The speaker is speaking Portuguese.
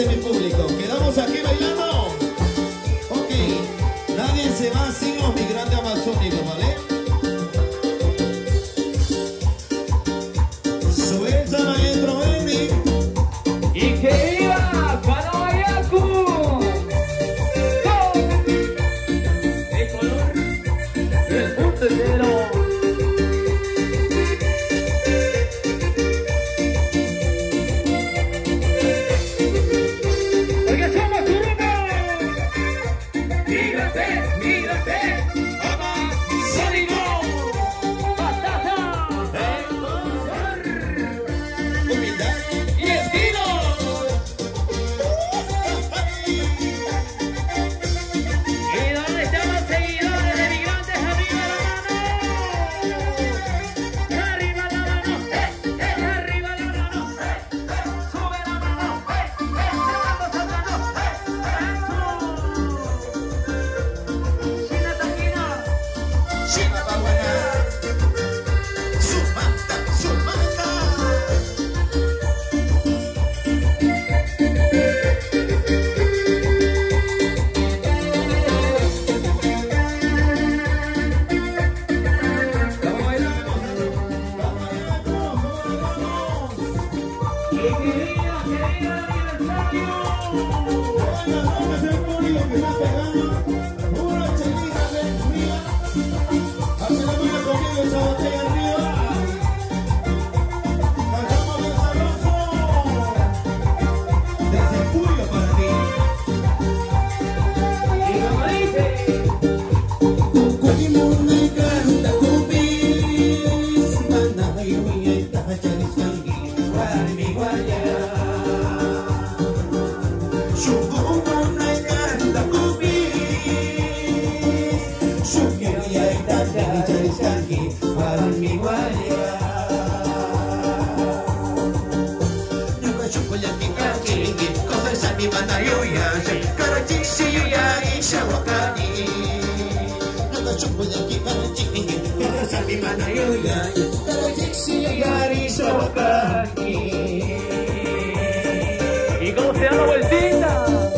dice mi público? ¿Quedamos aquí bailando? Ok, nadie se va sin los migrantes Mano, solteros arriba la mano,